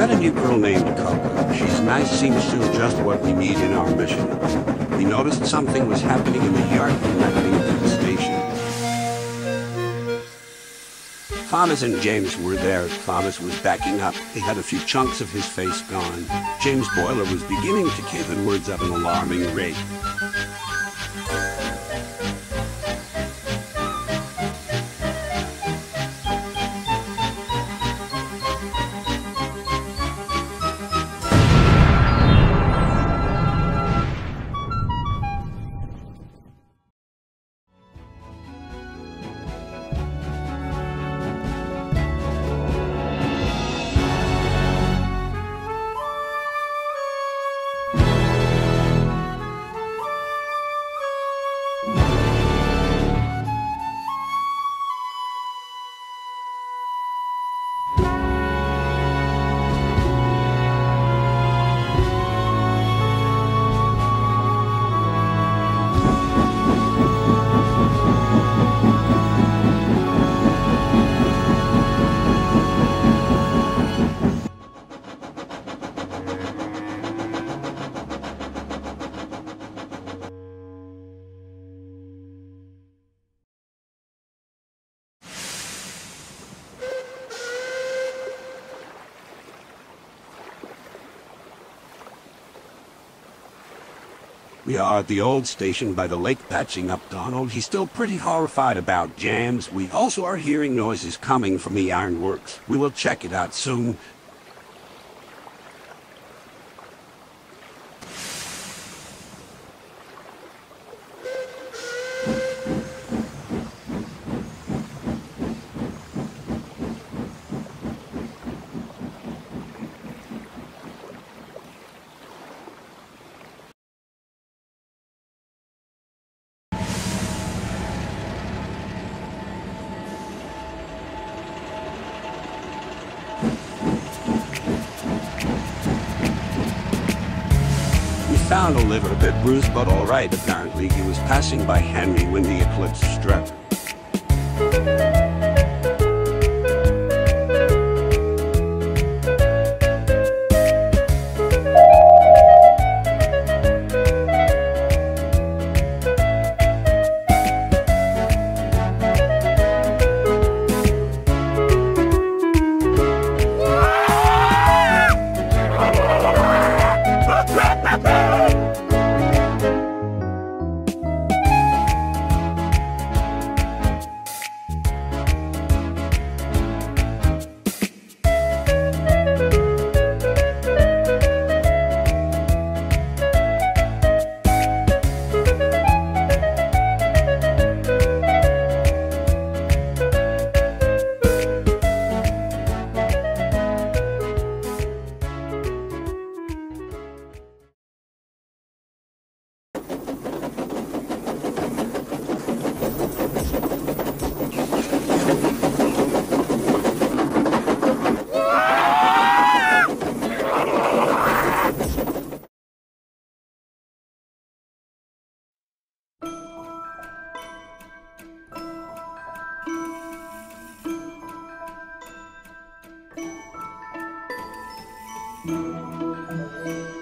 Met a new girl named Coco. She's nice, seems to do just what we need in our mission. We noticed something was happening in the yard connecting to the station. Thomas and James were there. Thomas was backing up. He had a few chunks of his face gone. James Boiler was beginning to give the words at an alarming rate. We are at the old station by the lake patching up Donald. He's still pretty horrified about jams. We also are hearing noises coming from the ironworks. We will check it out soon. We found Oliver a bit bruised, but all right, apparently. He was passing by Henry when the eclipse struck. Música